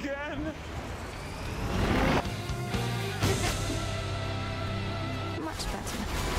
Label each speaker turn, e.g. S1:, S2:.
S1: again!
S2: Much better.